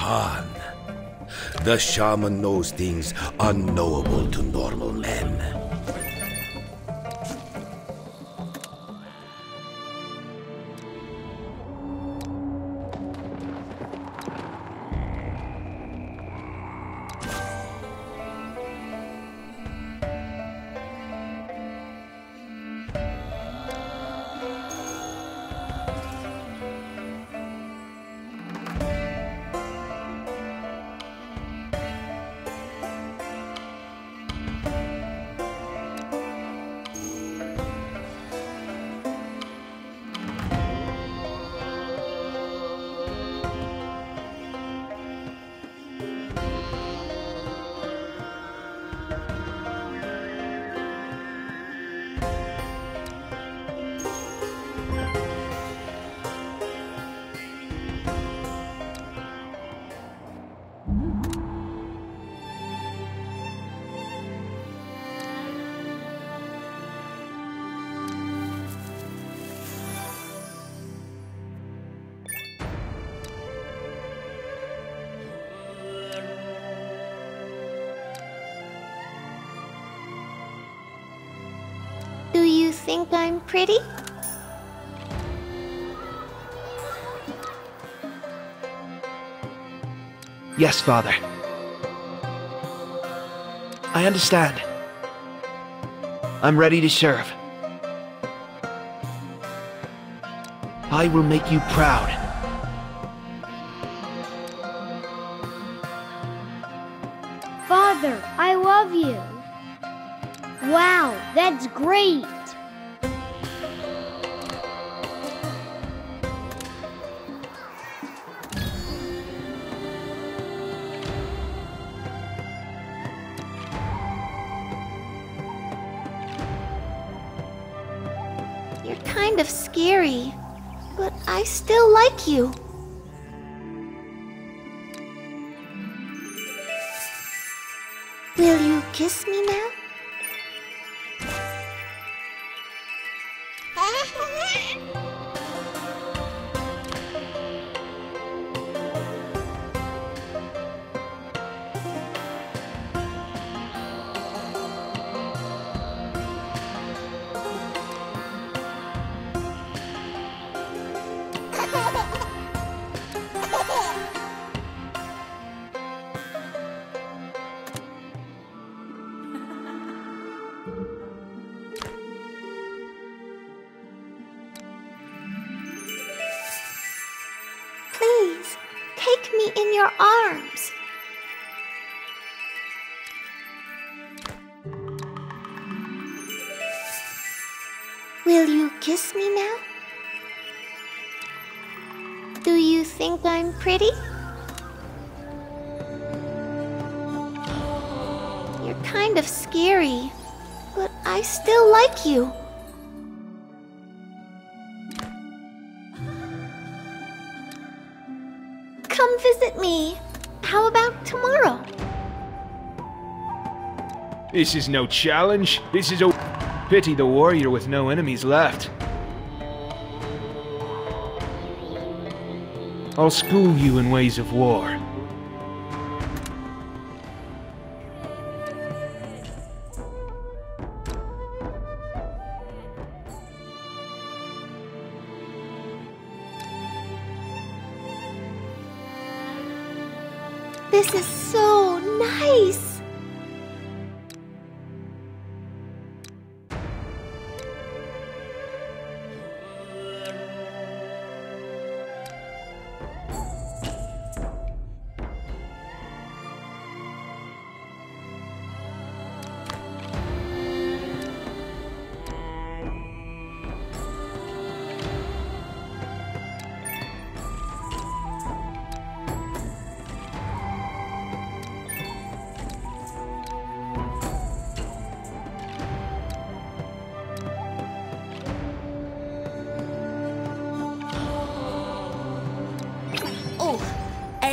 Khan. The shaman knows things unknowable to normal men. Think I'm pretty? Yes, Father. I understand. I'm ready to serve. I will make you proud. Father, I love you. Wow, that's great. You're kind of scary, but I still like you. Will you kiss me now? Please, take me in your arms. Will you kiss me now? Do you think I'm pretty? You're kind of scary, but I still like you. Come visit me. How about tomorrow? This is no challenge. This is a pity the warrior with no enemies left. I'll school you in ways of war. This is so nice.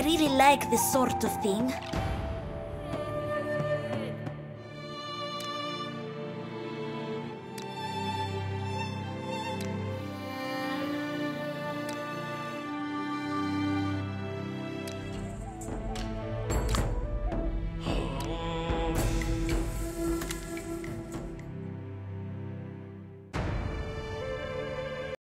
Really like this sort of thing.